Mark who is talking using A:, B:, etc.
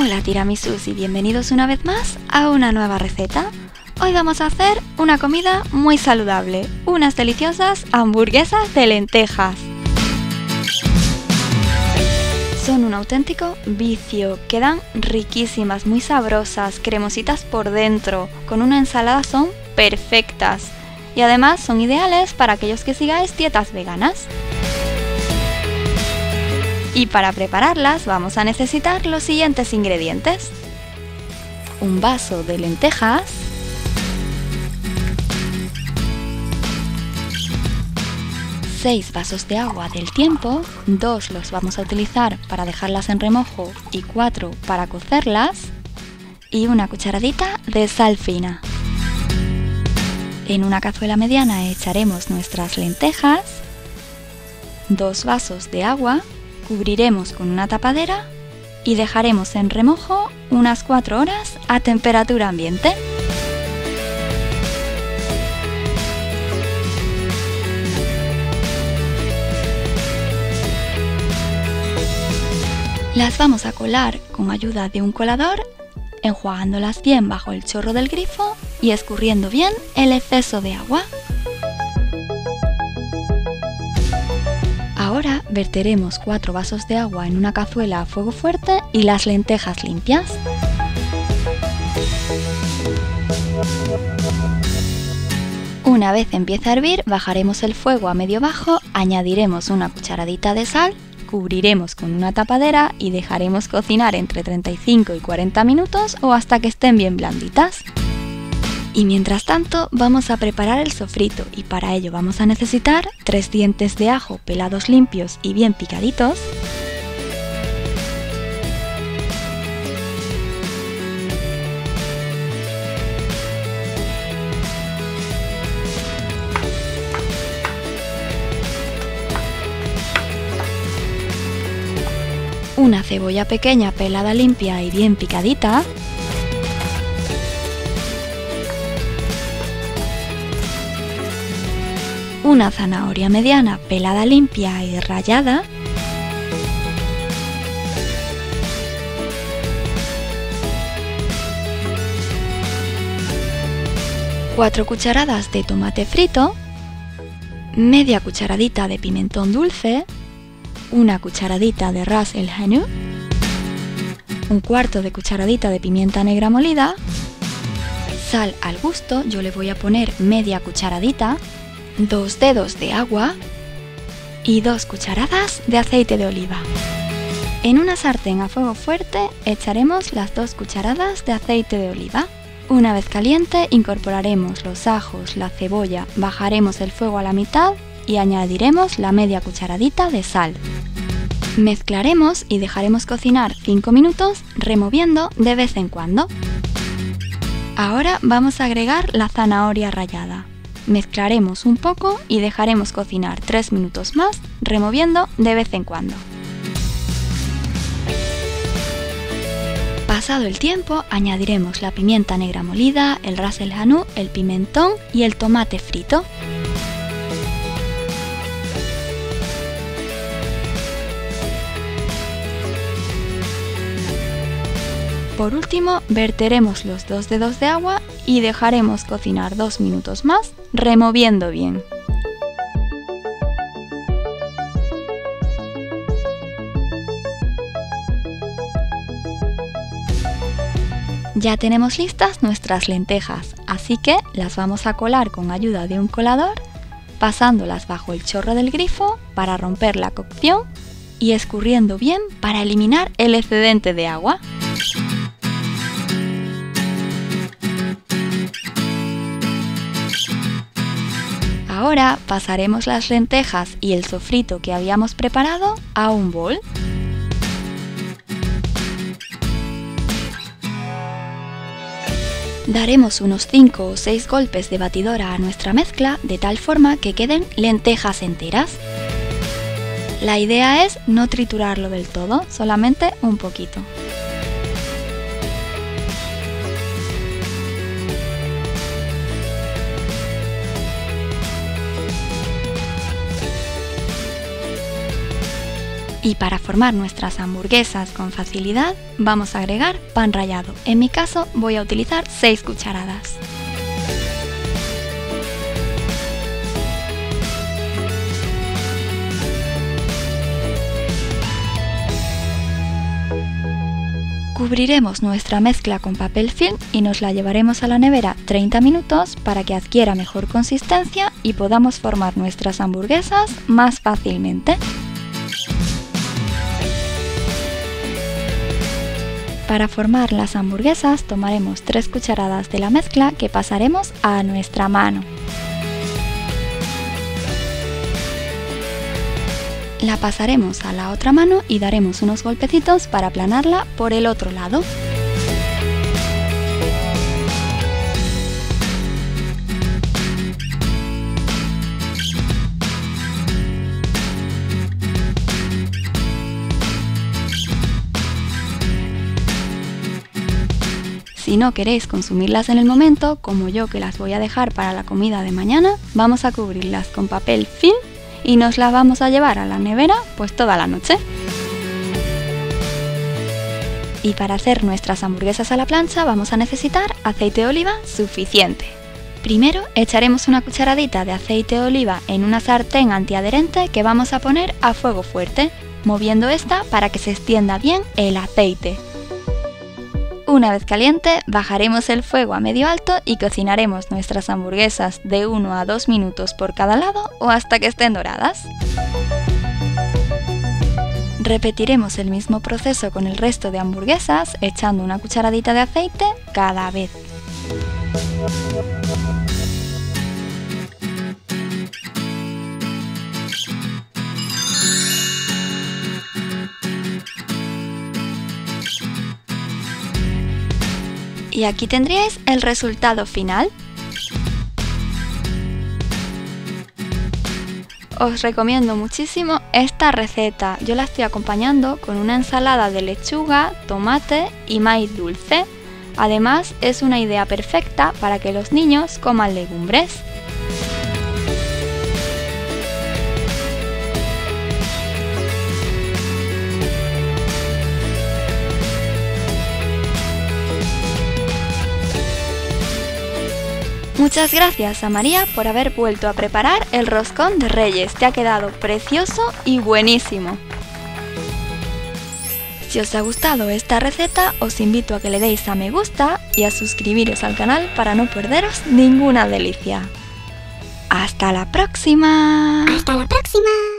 A: Hola tiramisus y bienvenidos una vez más a una nueva receta. Hoy vamos a hacer una comida muy saludable, unas deliciosas hamburguesas de lentejas. Son un auténtico vicio, quedan riquísimas, muy sabrosas, cremositas por dentro, con una ensalada son perfectas y además son ideales para aquellos que sigáis dietas veganas. Y para prepararlas vamos a necesitar los siguientes ingredientes. Un vaso de lentejas, seis vasos de agua del tiempo, dos los vamos a utilizar para dejarlas en remojo y cuatro para cocerlas, y una cucharadita de sal fina. En una cazuela mediana echaremos nuestras lentejas, dos vasos de agua, cubriremos con una tapadera y dejaremos en remojo unas 4 horas a temperatura ambiente. Las vamos a colar con ayuda de un colador, enjuagándolas bien bajo el chorro del grifo y escurriendo bien el exceso de agua. Verteremos 4 vasos de agua en una cazuela a fuego fuerte y las lentejas limpias. Una vez empiece a hervir, bajaremos el fuego a medio bajo, añadiremos una cucharadita de sal, cubriremos con una tapadera y dejaremos cocinar entre 35 y 40 minutos o hasta que estén bien blanditas. Y mientras tanto vamos a preparar el sofrito. Y para ello vamos a necesitar tres dientes de ajo pelados limpios y bien picaditos, una cebolla pequeña pelada limpia y bien picadita, una zanahoria mediana pelada limpia y rallada, cuatro cucharadas de tomate frito, media cucharadita de pimentón dulce, una cucharadita de ras el hanout, un cuarto de cucharadita de pimienta negra molida, sal al gusto, yo le voy a poner media cucharadita, dos dedos de agua y dos cucharadas de aceite de oliva. En una sartén a fuego fuerte echaremos las dos cucharadas de aceite de oliva. Una vez caliente incorporaremos los ajos, la cebolla, bajaremos el fuego a la mitad y añadiremos la media cucharadita de sal. Mezclaremos y dejaremos cocinar 5 minutos removiendo de vez en cuando. Ahora vamos a agregar la zanahoria rallada. Mezclaremos un poco y dejaremos cocinar 3 minutos más, removiendo de vez en cuando. Pasado el tiempo, añadiremos la pimienta negra molida, el ras el hanout, el pimentón y el tomate frito. Por último, verteremos los dos dedos de agua y dejaremos cocinar dos minutos más, removiendo bien. Ya tenemos listas nuestras lentejas, así que las vamos a colar con ayuda de un colador, pasándolas bajo el chorro del grifo para romper la cocción y escurriendo bien para eliminar el excedente de agua. Ahora pasaremos las lentejas y el sofrito que habíamos preparado a un bol. Daremos unos 5 o 6 golpes de batidora a nuestra mezcla de tal forma que queden lentejas enteras. La idea es no triturarlo del todo, solamente un poquito. Y para formar nuestras hamburguesas con facilidad, vamos a agregar pan rallado. En mi caso voy a utilizar 6 cucharadas. Cubriremos nuestra mezcla con papel film y nos la llevaremos a la nevera 30 minutos para que adquiera mejor consistencia y podamos formar nuestras hamburguesas más fácilmente. Para formar las hamburguesas tomaremos 3 cucharadas de la mezcla que pasaremos a nuestra mano. La pasaremos a la otra mano y daremos unos golpecitos para aplanarla por el otro lado. No queréis consumirlas en el momento, como yo que las voy a dejar para la comida de mañana, vamos a cubrirlas con papel film y nos la vamos a llevar a la nevera pues toda la noche. Y para hacer nuestras hamburguesas a la plancha vamos a necesitar aceite de oliva suficiente. Primero echaremos una cucharadita de aceite de oliva en una sartén antiadherente que vamos a poner a fuego fuerte, moviendo esta para que se extienda bien el aceite. Una vez caliente, bajaremos el fuego a medio alto y cocinaremos nuestras hamburguesas de 1 a 2 minutos por cada lado o hasta que estén doradas. Repetiremos el mismo proceso con el resto de hamburguesas, echando una cucharadita de aceite cada vez. Y aquí tendríais el resultado final. Os recomiendo muchísimo esta receta. Yo la estoy acompañando con una ensalada de lechuga, tomate y maíz dulce. Además, es una idea perfecta para que los niños coman legumbres. Muchas gracias a María por haber vuelto a preparar el roscón de Reyes. Te ha quedado precioso y buenísimo. Si os ha gustado esta receta, os invito a que le deis a me gusta y a suscribiros al canal para no perderos ninguna delicia. ¡Hasta la próxima!
B: ¡Hasta la próxima!